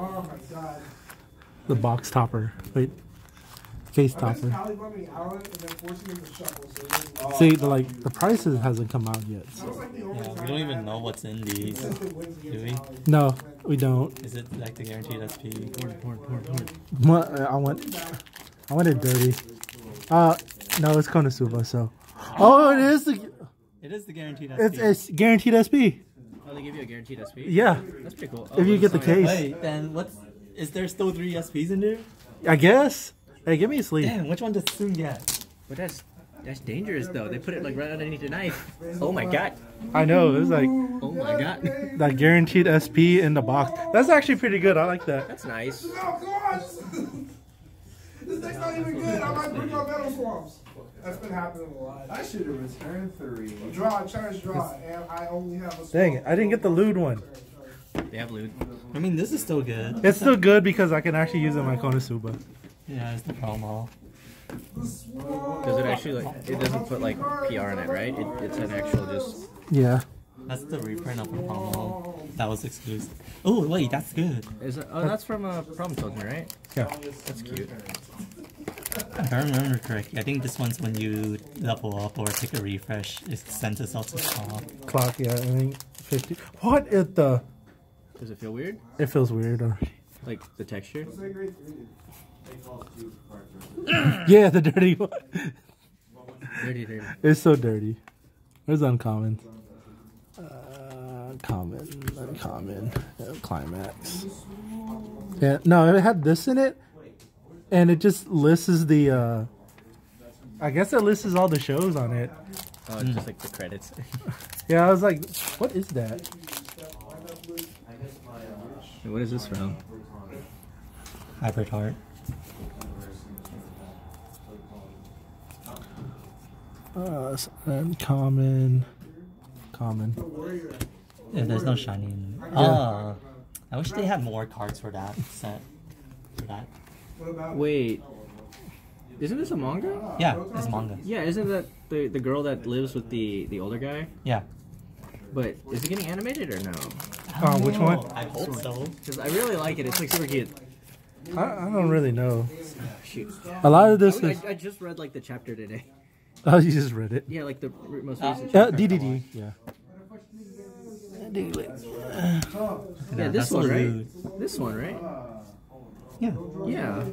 Oh my god. The box topper. Wait. Case topper. Cali bumming Allen and then forcing him to shuffle. So it was, See, the, like the prices hasn't come out yet. that was like the only Yeah, we don't even know what's in these. consistent wins against Do we? No, we don't. Is it like the guaranteed SP? What I want, I want it dirty. Uh, no, it's Konosuba. So, oh, it is. The, It is the guaranteed SP. it's it's guaranteed SP. Oh, they give you a guaranteed SP? Yeah, That's pretty cool. if you get the case, Wait, then what's? Is there still three SPs in there? I guess. Hey, give me a sleep. Damn, which one does Soon get? But that's that's dangerous though. They put it like right underneath the knife. Oh my god. I know. It was like Oh my god. that guaranteed SP in the box. That's actually pretty good. I like that. That's nice. No, come this deck's not even good. I might bring up Metal Swamps. That's been happening a lot. I should have returned three. Draw, challenge draw, and I only have a Dang it! I didn't get the lewd one. They have loot. I mean, this is still good. It's still good because I can actually use it in my Konosuba. Yeah, it's the promo. Does it actually like it doesn't put like PR in it, right? It, it's an actual just Yeah. That's the reprint of the promo. That was exclusive. Oh wait, that's good. is it, oh that's from a uh, problem token, right? Yeah. That's cute. If I remember correctly, I think this one's when you level up or take a refresh, it sends us out to clock. Clock. Yeah. I think fifty. What is the? Does it feel weird? It feels weird already. Like the texture? Yeah, the dirty one. Dirty, dirty. It's so dirty. Where's uncommon? Uh, common, uncommon, uh, climax. Yeah, no, it had this in it, and it just lists the. uh I guess it lists all the shows on it. Oh, it's just like the credits. Yeah, I was like, what is that? Wait, what is this from? Hybrid Heart. Uh, s- uncommon, common. Yeah, there's no shiny in Oh, I wish they had more cards for that set. For that. What about Wait. Isn't this a manga? Yeah, it's manga. Yeah, isn't that the the girl that lives with the the older guy? Yeah. But is it getting animated or no? Oh, which one? I hope so. Because I really like it. It's like super cute. I, I don't really know. Shoot. A lot of this I, is. I, I just read like the chapter today. Oh, you just read it. Yeah, like the re- most recent Uh, chapter. DDD. Yeah. Yeah, this one, right? This one, right? Yeah. Yeah.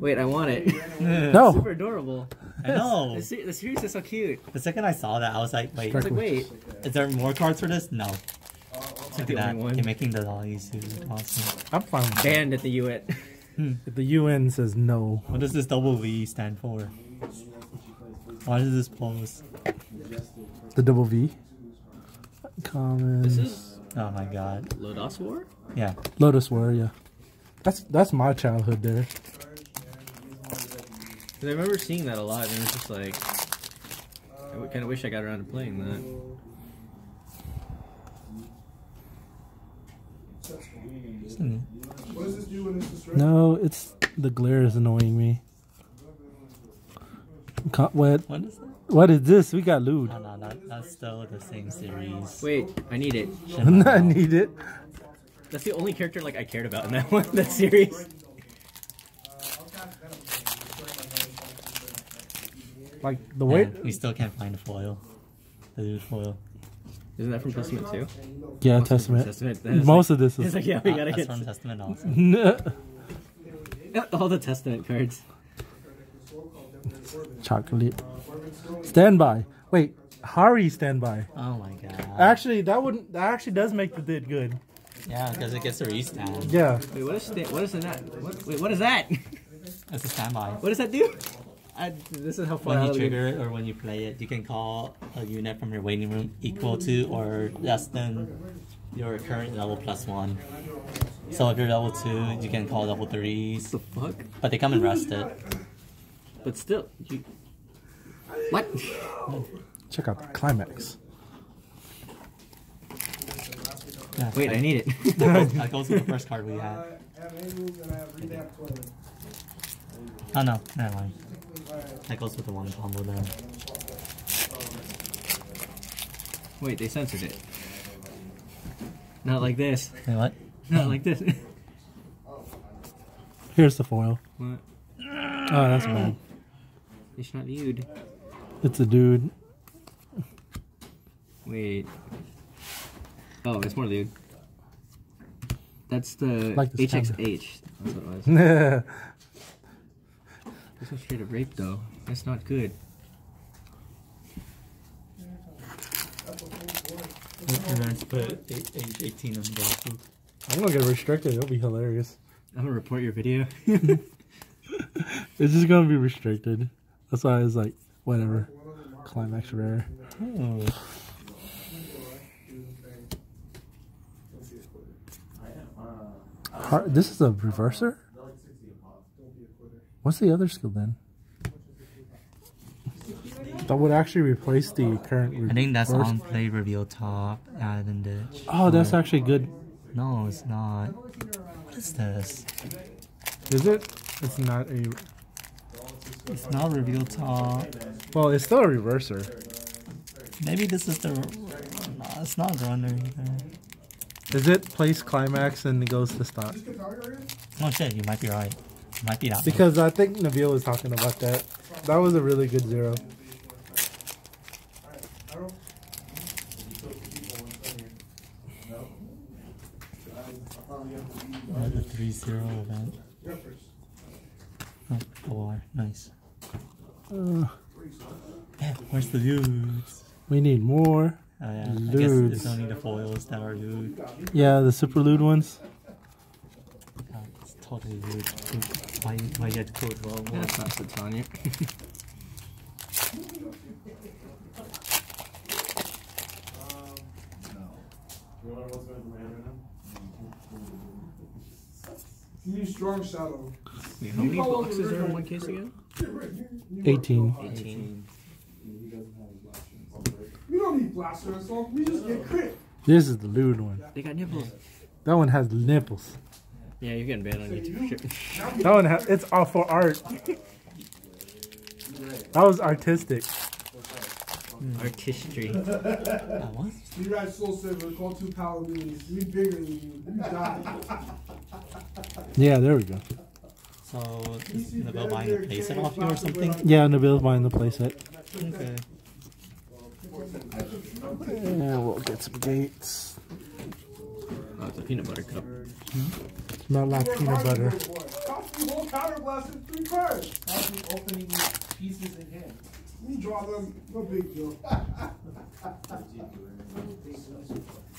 Wait, I want it. No. super adorable. I know. The, se- the series is so cute. The second I saw that, I was like, wait, I was like, wait. is there more cards for this? No. Look at the that. only one. They're making the dollies. Awesome. I'm fine with. Banned at the UN. If hmm. the UN says no. What does this double V stand for? Why does this pose? The double V. Common. this is Oh my god. Lodoss War? Yeah. Lotus Warrior. That's that's my childhood there. Because I remember seeing that a lot, and it was just like, I kind of wish I got around to playing that. Hmm. what does this do when it's destroyed? No, it's the glare is annoying me. Co- What What is that? what is this? We got lewd. No, no, that, that's still the same series. Wait, I need it. I need it. That's the only character like I cared about in that one, that series. Like the way. Man, we still can't find the foil. The dude foil. Isn't that from Testament too? Yeah, Testament. Testament. Most like, Uh, of this It's is. like, yeah, we Ah, gotta that's get from Testament also. all the Testament cards. Chocolate. Standby. Wait, Hari standby. Oh my god. Actually, that wouldn't. That actually does make the did good. Yeah, because it gets a restand. Yeah. Wait, what is sta- what is that? What, wait, what is that? That's a standby. What does that do? I, this is how far When you out of the- trigger it or when you play it, you can call a unit from your waiting room equal to or less than your current level plus one. So if you're level two, you can call level threes, What the fuck? but they come and rest rusted. But still, you. What? Check out the climax. Yeah, Wait, I need it. that, goes, that goes with the first card we uh, I had. have angles and I have redap toilet. Oh no, never mind. That goes with the one combo then. Wait, they censored it. Not like this. Wait, what? Not like this. Here's the foil. What? Oh, that's bad. It's not viewed. It's a dude. Wait. Oh, it's more dude. That's the Like HXH. That's what it was. yeah, This is straight up rape though. That's not good. Parents put age 18 on the bottle. I'm gonna get restricted. It'll be hilarious. I'm gonna report your video. It's just gonna be restricted. That's why I was like, whatever. Climax rare. Oh. Har- this is a reverser. What's the other skill then? That would actually replace the current. I think that's reverse- on play reveal top, add and ditch. Oh, that's actually good. No, it's not. What is this? Is it? It's not a. It's not reveal top. Well, it's still a reverser. Maybe this is the. No, it's not runner either. Is it place climax and it goes to stop? Oh shit, you might be right. It might be that. one. Because I think Nabil was talking about that. That was a really good zero. Uh, the 3 0 event. Oh, OR. Nice. Uh, Yeah, where's the dudes? we need more. Oh, yeah. I guess Dudes. it's only the foils that are dude. Yeah, the super lewd ones. Oh, it's totally dude. Why, why you had to code wrong? That's not Satanya. You need strong shadow. Wait, how many boxes are in one case again? 18. 18. We don't need blaster so we just get crit. This is the lewd one. They got nipples. That one has nipples. Yeah, you're getting banned on YouTube for sure. That one has. It's all for art. That was artistic. Artistry. Uh, what? You ride Soul Silver, call two paladins. We bigger than you. You die. Yeah, there we go. So, is Nabil buying a playset off you or something? Yeah, Nabil's buying the playset. Okay. Yeah, we'll get some dates. Oh, it's a peanut butter cup. Not like peanut butter. Cost me whole counter blast in three cards. opening pieces in hand. We draw them. No big deal.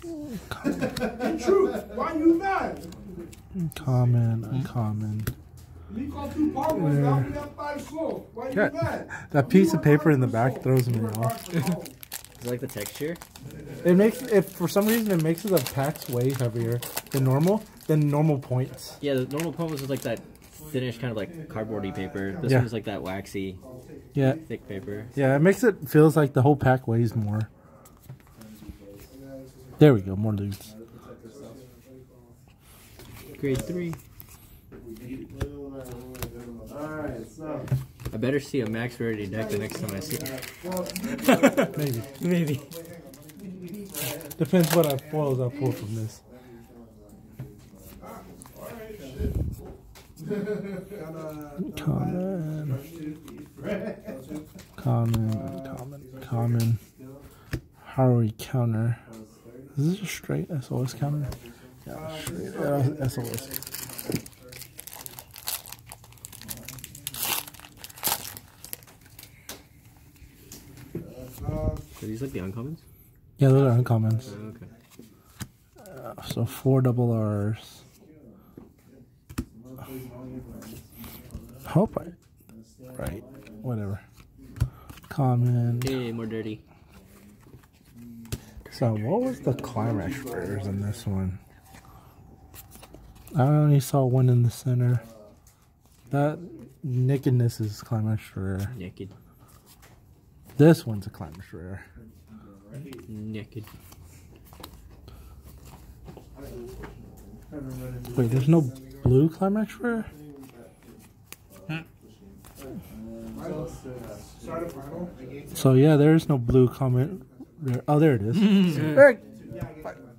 In truth, why you mad? Common, uncommon. Me call two palmers, now we have five slow. Why you Yeah. mad? That piece of paper in the back throws me off. Is it like the texture? It makes it for some reason it makes the packs way heavier than normal than normal points. Yeah, the normal poem was like that thinnish kind of like cardboardy paper. This Yeah. one's like that waxy, Yeah, thick paper. yeah, it makes it feels like the whole pack weighs more. There we go, more loot. Grade three. Alright, so. I better see a max rarity deck the next time I see it. Maybe Maybe. depends what I foils I pull from this. Common, common, common, common. How we counter? Is this a straight SOS counter? Yeah, straight SOS. Are these like the uncommons? Yeah, those are uncommons. Oh, okay. Uh, so four double R's. Hope I. Right. Whatever. Common. Hey, more dirty. So what was the climax rares in this one? I only saw one in the center. That nakedness is climax rare. Naked. This one's a climax rare. Naked. Wait, there's no blue climax rare? started. So yeah, there is no blue comment. There. Oh, there it is. Hey!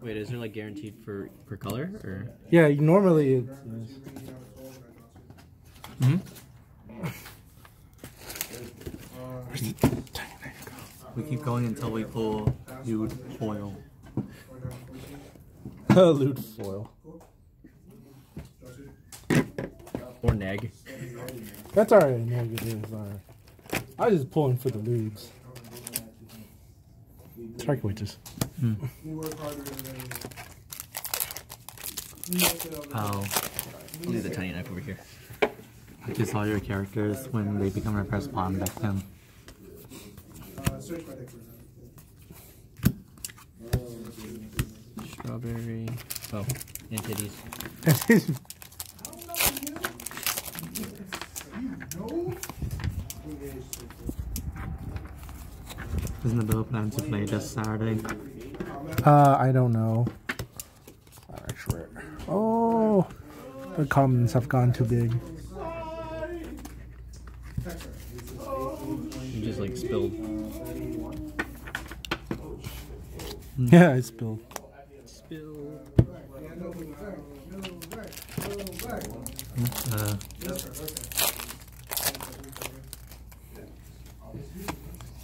Wait, is there like guaranteed for per color or? Yeah, normally it is. Mhm. We keep going until we pull dude foil. Loot foil. Or neg. That's already negative. Alright. I was just pulling for the lubes. Strike witches. We hmm. work harder than we make it over How I'll leave the tiny knife over here. I just saw your characters when they become repressed pawn back then. Search my deck for that. Strawberry. Oh, and titties. No? Isn't Nabil plan to play this Saturday? uh, I don't know. Alright, sure. Oh, the comments have gone too big. Yeah, I spilled. Spill. Uh,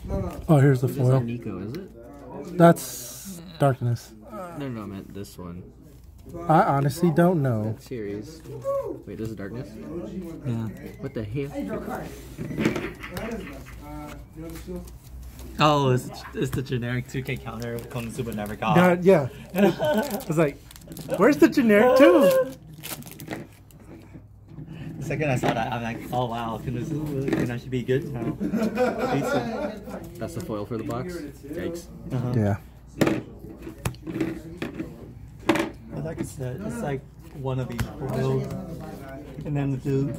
No, no. Oh, here's the foil. not Nico, is it? That's darkness. No, no, I meant this one. I honestly don't know. Series. Wait, this is darkness? yeah. What the hell? Oh, it's, it's the generic 2K counter Konosuba never got. God, yeah. I was like, where's the generic two? The second I saw that, I'm like, oh wow, Konosuba can actually be good now. That's the foil for the box? Yikes. Uh-huh. Yeah. But like I said, it's like one of each foil, and then the two.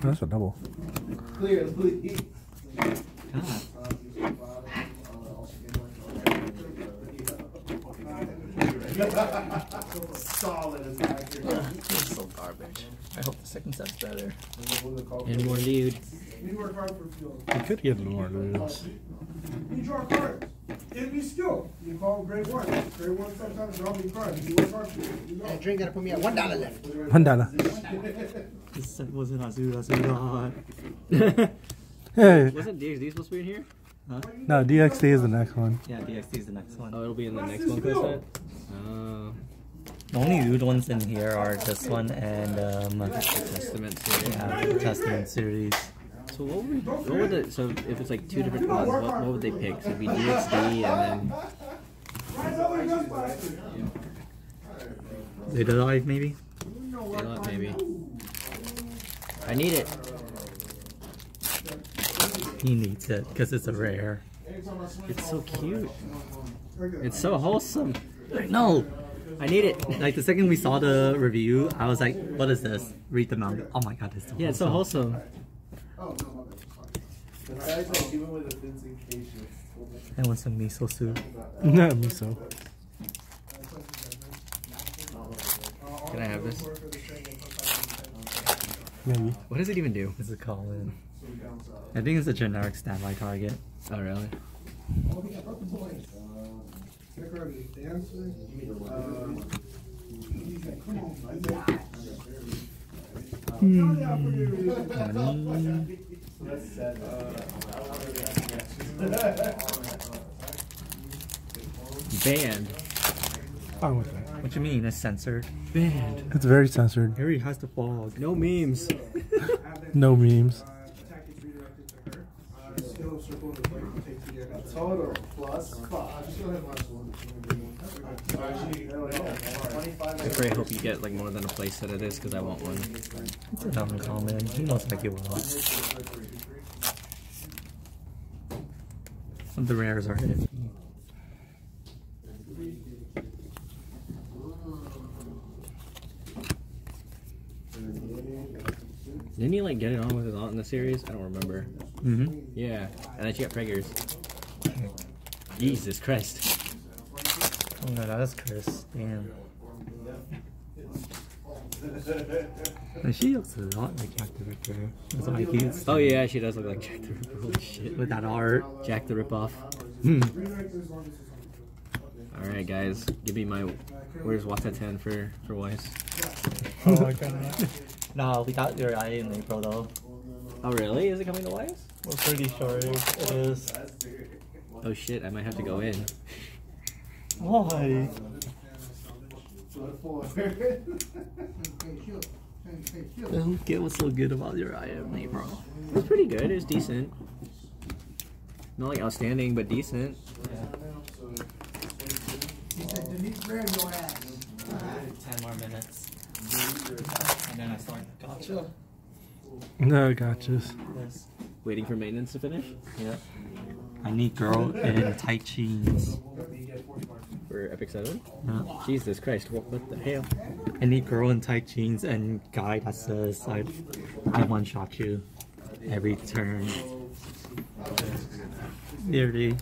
That's a double. Clearly. God. Solid as accurate. It's so garbage. I hope the second set's better. And more dude. You work hard for fuel. You could get more lubes. You draw cards. It'd be skill. You call grade one. Grade one sometimes draw me cards. You work hard for it. You know. That drink gotta put me at one dollar left. One dollar. This set wasn't Azura, Azura. Hey, Wasn't DXD supposed to be in here? no, DXD is the next one. Yeah, DXD is the next one. Oh, it'll be in the next one set? Oh. The only good ones in here are this one and um, Testament series. yeah, the Testament series. So what would, what would the, so if it's like two different ones, what, what would they pick? So it'd be DXD and Date A Live maybe? then Date A Live maybe. I need it. He needs it because it's a rare. It's so cute. It's so wholesome. No! I need it. Like the second we saw the review, I was like, what is this? Read the manga. Oh my god, it's so Yeah, it's so awesome. wholesome. The fact that even with a fencing case, I want some miso soup. No, miso. Can I have this? Maybe. What does it even do? It's a call in. I think it's a generic standby target. Oh, really? Hmm. Banned. Fine with that. What you mean? It's censored. Banned. It's very censored. Harry has the fog. No memes. No memes. total plus five. I pray I hope you get like more than a place set of this because I want one. It's a an uncommon. He knows like it well. The rares are iffy. Didn't he like get it on with his aunt in the series? I don't remember. Mm-hmm. Yeah, and then she got preggers. Jesus Christ. Oh no, that's Chris. Damn. And she looks a lot like Jack the Ripper. That's why I keep Oh yeah, she does look like Jack the Ripper. Holy shit. with that art. Jack the Ripoff. Hmm. All right, guys, give me my. Where's Wataten for for Weiss? Oh my god. no, we got Your Lie in April though. Oh really? Is it coming to Weiss? We're pretty sure it is. Oh shit, I might have to go in. Why? I don't get what's so good about Your Lie in April. It was pretty good. It was decent. Not like outstanding, but decent. Ten more minutes. And then I start gotcha. No, gotchas. Yes. Waiting for maintenance to finish Yeah. I need girl in tight jeans. For Epic 7. Yeah. Jesus Christ, what, what the hell? Any girl in tight jeans and guy that says I, I one shot you every turn. Nearly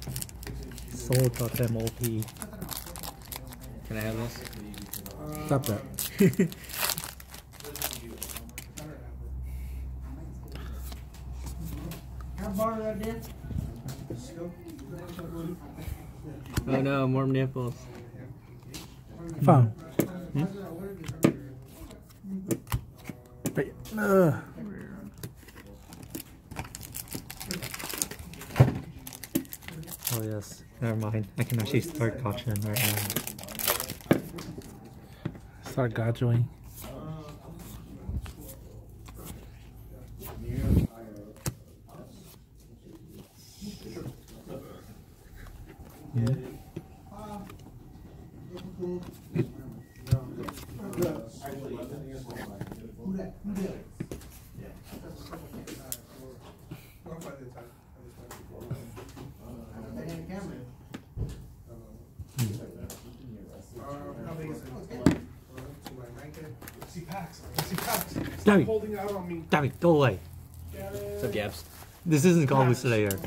sold got them OP. Can I have this? Stop that. More nipples. Fine. Wait, uh, Oh yes, never mind. I can actually start gotcha right now. start gotchaing. See packs. See packs. Stop Gabby. holding out on me. Damn it, go away. What's up, Gabs? This isn't Goblin Slayer.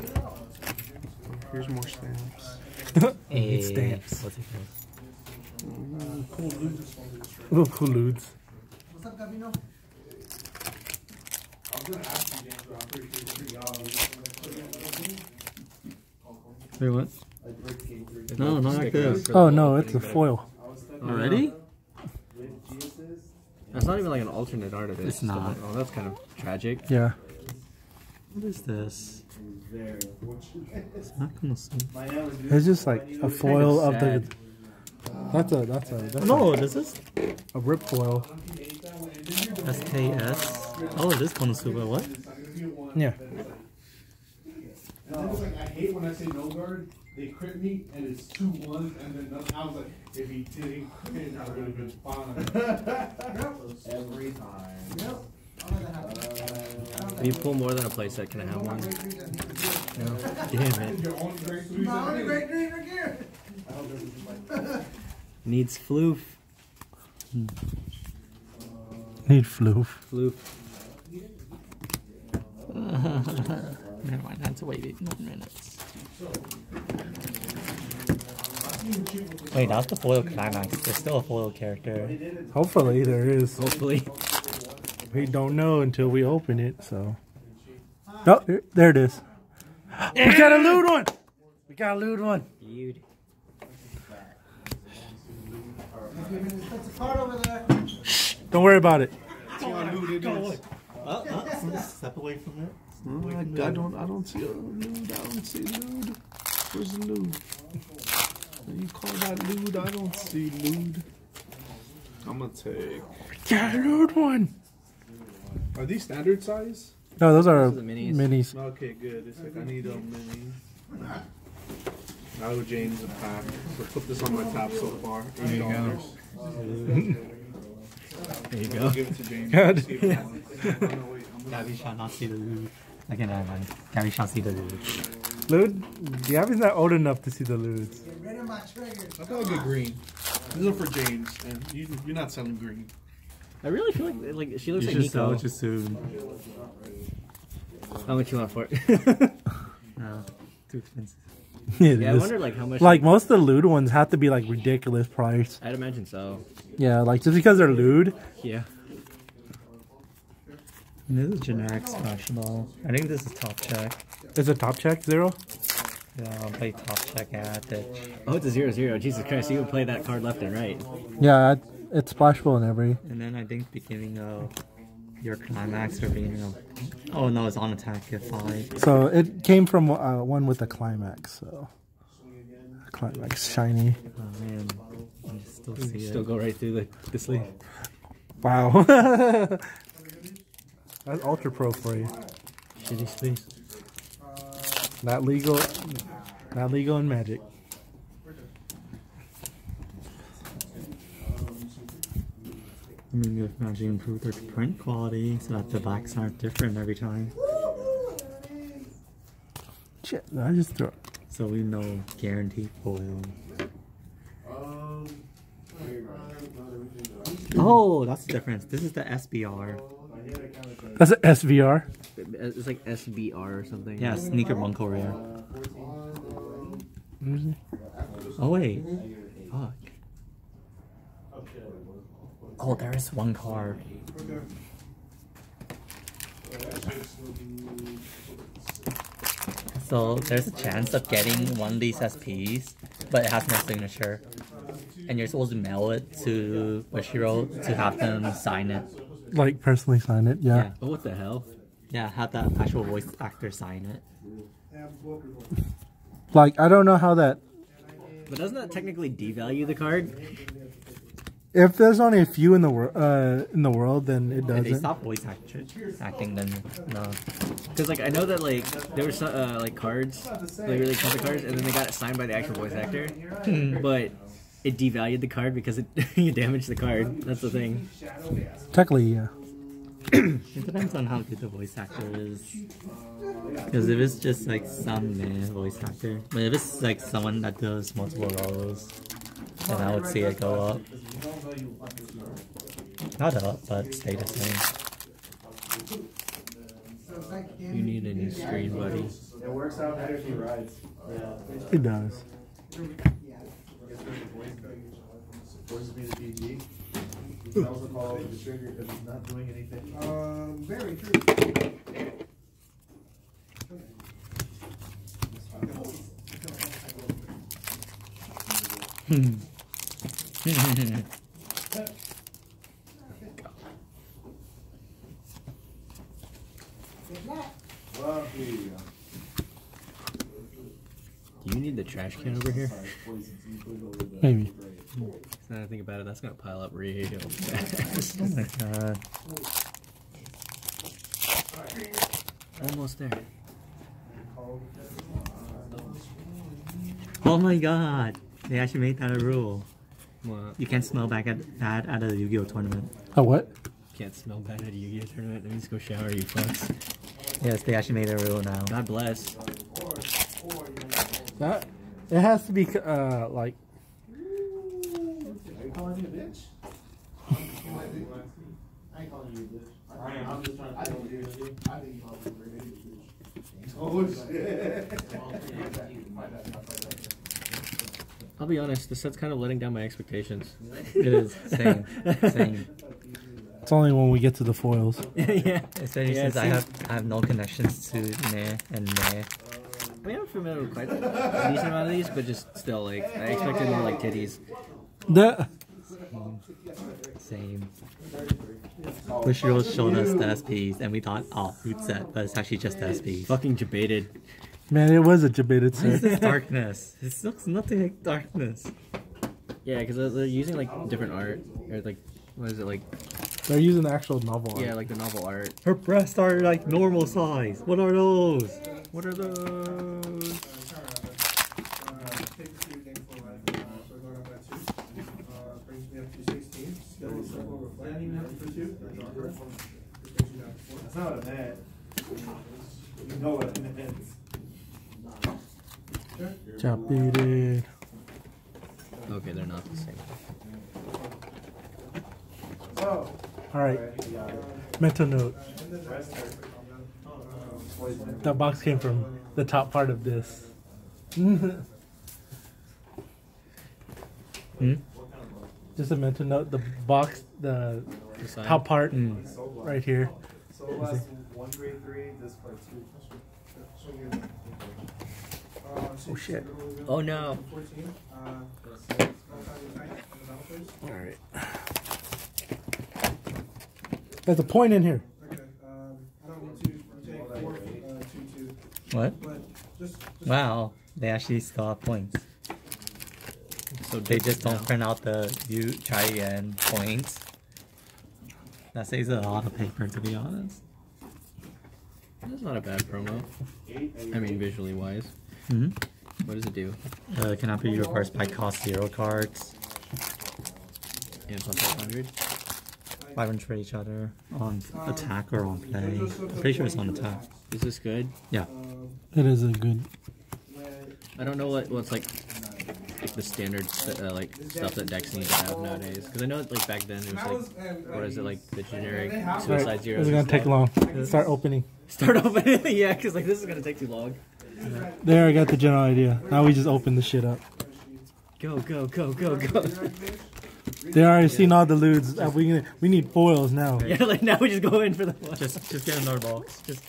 Here's more stamps. Hey, stamps. What's it called? Cool loot just wanted to What's up, Gabino? I was gonna ask you, James, but I'm pretty sure it's pretty obvious. Wait, what? No, not like this. Oh no, it's a foil. Already? That's not even like an alternate art of it. It's not. Oh, that's kind of tragic. Yeah. What is this? It's not gonna see. It's just like a foil of the. sad. That's a that's a that's No, this is a, a rip foil. SKS. Oh, this one is super. What? Yeah. And I was like, I hate when I say no guard. They crit me and it's two ones, and then nothing. I was like, if he didn't crit, I would have been fine. Every time. Yep. I'll let that you pull more than a playset, can I have one? Damn it. Your only great three. My only great dream right here. Needs floof. Hmm. Need floof. Floof. Never mind, I have to wait eight more minutes. Wait, that's the foil climax. There's still a foil character. Hopefully there is. Hopefully. We don't know until we open it. So. Oh, there, there it is. We got a lewd one. We got a lewd one. Dude. That's a card over there. Don't worry about it. Oh, oh, step away from it. Mm, I don't. I don't see a lewd. I don't see lewd. Where's the lewd? You call that lewd? I don't see lewd. I'm gonna take. Got a lewd one. Are these standard size? No, those are Those are the minis. minis. Okay, good. It's like I need a mini. Now James a pack. So put this on my tab so far. Eight dollars. There you I'll go. give it to James. Good. See if he wants it. No, wait, I'm gonna- Gabby shall not see the loot. Again, never mind. Gabby shall see the loot. Lewd? Gabby's not old enough to see the lewds. Get rid of my triggers. I thought I'd get green. These are for James, and you, you're not selling green. I really feel like like she looks You like should sell Nico. it soon. How much you want for it? No, too expensive. It yeah, I wonder like how much. Like most of the lewd ones have to be like ridiculous price. I'd imagine so. Yeah, like just because they're lewd, Yeah. This is generic smash ball. I think this is top check. Is it top check zero? Yeah, I'll play top check at it. Oh, it's a zero zero. Jesus Christ, you would play that card left and right. Yeah, it- it's splashable in every. And then I think beginning of your climax or beginning of. Oh no, it's on attack at five. So it came from uh, one with a climax. So climax shiny. Oh man, I just still see Still it. go right through the, the sleeve. Wow. That's ultra pro for you. Shitty space. Not legal. Not legal in Magic. I mean, if Magic improved their print quality so that the backs aren't different every time, Shit, I just threw. so we know guaranteed foil. Um, Oh, that's the difference. This is the SBR. That's an SVR. It's like SBR or something. Yeah, sneaker bunko rare. Oh wait, fuck. Oh, there is one card. So there's a chance of getting one of these SPs, but it has no signature. And you're supposed to mail it to Bushiroad to have them sign it. Like personally sign it. Yeah. Yeah. Oh, what the hell? Yeah, have the actual voice actor sign it. Like I don't know how that. But doesn't that technically devalue the card? If there's only a few in the world, uh, in the world, then it If they doesn't. stop voice actor acting, then no. Because like I know that like there were some uh, like cards, like really expensive cards, and then they got it signed by the actual voice actor, but it devalued the card because it you damaged the card. That's the thing. Technically, yeah. It depends on how good the voice actor is. Because if it's just like some meh voice actor, but if it's like someone that does multiple roles, then I would see it go up. Not up, but stay the same. You need a new screen, buddy. It works out better if he rides. It does. Supposed the. You can also call it the trigger because it's not doing anything. Um, very true. Well, here you go. Do you need the trash can over here? Maybe. Now that I think about it, that's gonna pile up real fast. Oh my god. Almost there. Oh my god! They actually made that a rule. What? You can't smell back at bad at a Yu-Gi-Oh tournament. Oh what? Can't smell bad at a Yu-Gi-Oh tournament. Let me just go shower, you fucks. Yes, they actually made a rule now. God bless. That it has to be uh like Are you calling me a bitch? I ain't calling you a bitch. I am. I'm just trying to tell you. I think you called me a bitch. Oh shit. I'll be honest, this set's kind of letting down my expectations. It is. Same. Same. it's only when we get to the foils. yeah. Especially Yeah, since I have I have no connections to Meh and Meh. I mean, I'm familiar with quite a decent amount of these, but just still, like, I expected more like titties. The Same. Bushiroad showed us the SPs and we thought, oh, root set, but it's actually just the SPs. Fucking debated. man, it was a debated What is set. this darkness? This looks nothing like darkness. Yeah, because uh, they're using like different art, or like, what is it like? They're using the actual novel. art. Yeah, like the novel art. Her breasts are like normal size. What are those? What are those? That's not what I meant. You know what I meant. Debated. Okay, they're not the same. So, All right. Mental note. That box came from the top part of this. Hmm? Just a mental note. The box, the The top part Mm. right here, So last one grade three, this part two. Oh shit. Oh no. Alright. There's a point in here. Okay, um, I don't want to, take four, uh, two, two, What? but just, just Wow, they actually still have points. So they just don't print out the you try again points. That saves a lot of paper to be honest. That's not a bad promo. I mean, visually wise. hmm What does it do? Uh, cannot be reversed by cost zero cards. And plus 500. 500 for each other on attack or on play. I'm pretty sure it's on attack. Is this good? Yeah. It is a good. I don't know what what's like like the standard uh, like stuff that decks need to have nowadays. Because I know like back then it was like what is it like the generic suicide Alright, zero. this is gonna take long. Start opening. Start opening, yeah, because like this is gonna take too long. There, I got the general idea. Now we just open the shit up. Go go go go go. They already seen all the loots. Uh, We we need foils now. yeah, like now we just go in for the one. Just just get another box. Just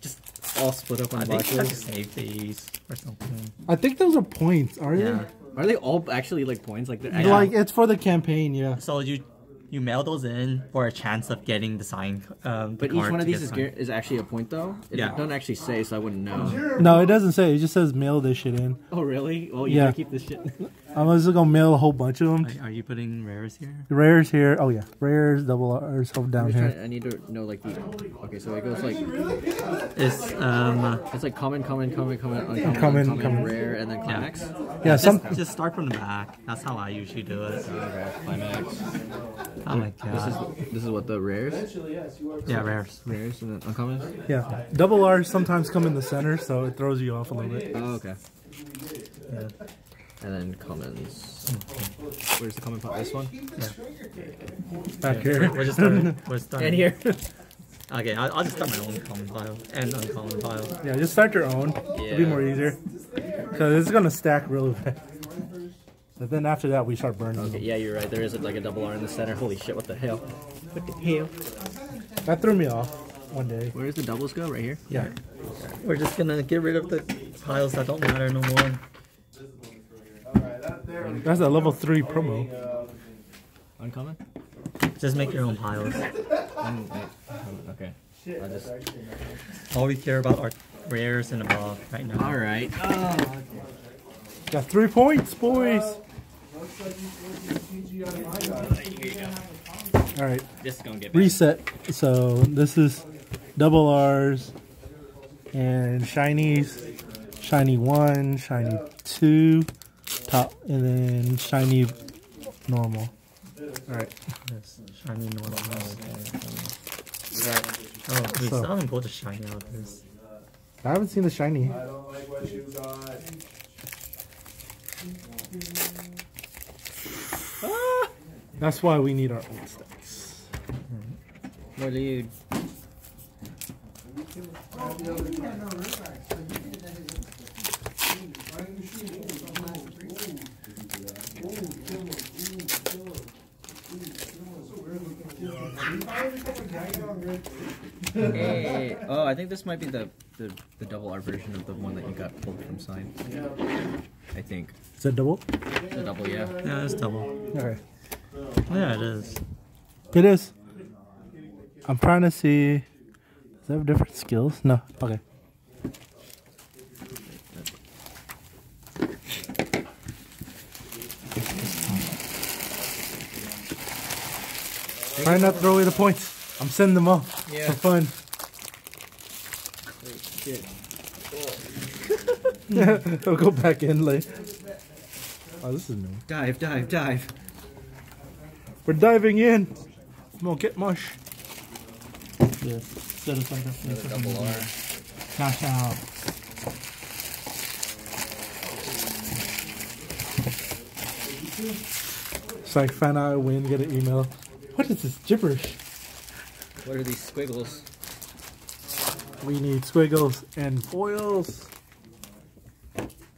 just all split up on I think you boxes. save these or something. I think those are points, are Yeah. Are they all actually like points? Like they're they? Like it's for the campaign, yeah. So you you mail those in for a chance of getting the sign. Um, the But each card one of to these get is, signed. is actually a point though. It Yeah. doesn't actually say, so I wouldn't know. No, it doesn't say. It just says mail this shit in. Oh really? Well, you Yeah. gotta keep this shit. I'm just gonna mail a whole bunch of them. Are, are you putting rares here? Rares here. Oh yeah, rares, double R's, hold down here. trying, I need to know like the. Okay, so it goes like It's um it's like common, common, common, common, uncommon, Common, uncommon, common. rare, and then climax. Yeah, just, some. just start from the back. That's how I usually do it. Okay, climax. Oh my god. This is this is what the rares, Yeah, rares. rares, and then uncommons. Yeah, double R's sometimes come in the center, so it throws you off a little bit. Oh, okay. Yeah. And then commons. Where's the common pot? This one. Back here. We're just starting. We're starting. And here. Okay, I'll, I'll just start my own common pile and uncommon pile. Yeah, just start your own. It'll be more easier. Because it's gonna stack really fast. But then after that, we start burning. Okay, them. yeah, you're right. There is like a double R in the center. Holy shit! What the hell? What the hell? That threw me off one day. Where does the doubles go? Right here. Yeah. We're just gonna get rid of the piles that don't matter no more. That's a level three promo. Uncommon. Just make your own piles. Okay. I'll just. All we care about are rares and above right now. All right. Got three points, boys. All right, This is gonna get. reset. So this is double R's and shinies. Shiny one, shiny two, top, and then shiny normal. All right. Yes, shiny normal. Oh, we So- still haven't pulled a shiny out of this. I haven't seen the shiny. I don't like what you got. Ah! That's why we need our old stacks. Hmm. What do you? Hey. Oh, I think this might be the, the the double R version of the one that you got pulled from sign. I think Is that double? the double, yeah. Yeah, it's double. Okay. Oh, yeah, it is. It is. I'm trying to see. Does it have different skills? No. Okay. Try not to throw away the points. I'm sending them off Yeah. for fun. Shit. I'll go back in later. Oh, this is new. Dive, dive, dive. We're diving in. I'm gonna get mush. Yes. Set aside that place for Double R. Cash out. So I find out win, get an email. What is this gibberish? What are these squiggles? We need squiggles and foils.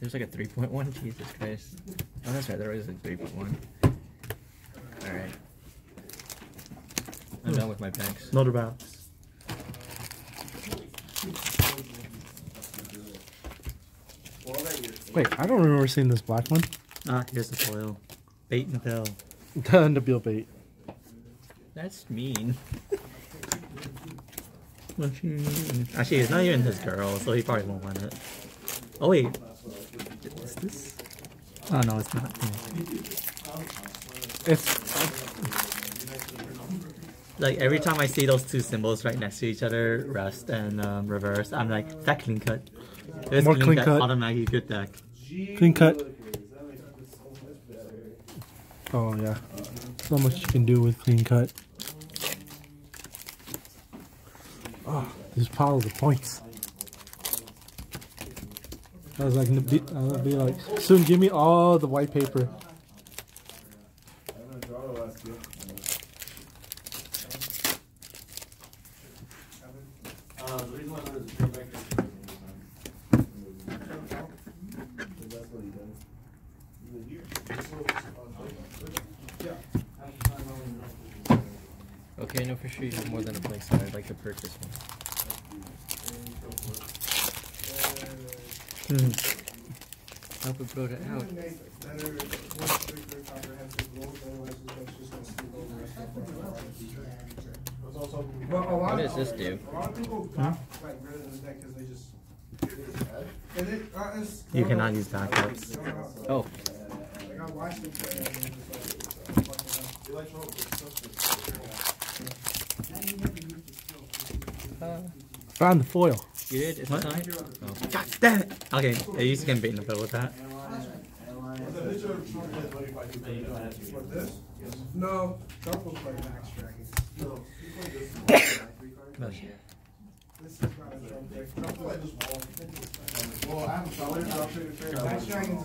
There's like a 3.1? Jesus Christ. Oh, that's right, there is a 3.1. Alright. I'm done with my banks. Another bounce. Wait, I don't remember seeing this black one. Ah, here's the foil. Bait and bill. the bill bait. That's mean. Actually, it's not even his girl, so he probably won't want it. Oh wait, is this? Oh no, it's not. It's Like every time I see those two symbols right next to each other, rest and um, reverse, I'm like, is that clean cut? It's More clean cut. Automatically good deck. clean cut. Oh yeah, so much you can do with clean cut. Ah, oh, these piles of points. I was like, I was be like, soon give me all the white paper. Okay, I know for sure you have more than a place, so I'd like to purchase one. Hmm. Help it build it out. Better, more stricter, comprehensive rules, otherwise it's just gonna sleep over the rest of It's also. Well, a lot What does this do? A lot of people got like rid of this deck because they just. And it, uh, it's, You cannot use backups. Oh, Found the foil. you did? It's What? time? God damn it! Okay, I used to get bait and bill with that. No, Trump was playing Max Dragons. Oh, yeah. This is not a Trump deck. Trump played this wall. Well, I haven't found it. I'll show you the trailer. Max Dragons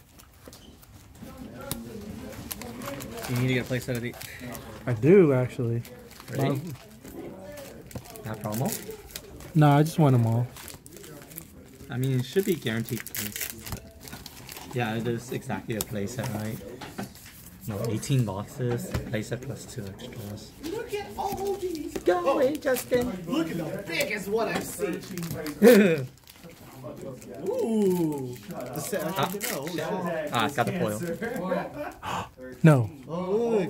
You need to get a place out of the. I do actually. Ready? Not promo? No, I just want them all. I mean, it should be guaranteed place. Yeah, it is exactly a playset, right? No, 18 boxes, playset plus 2 extras. Look at all these. Go away, Justin! Look at the biggest one I've seen. Ooh. The set, Ah, should know. ah, got the foil. No. Oh, look.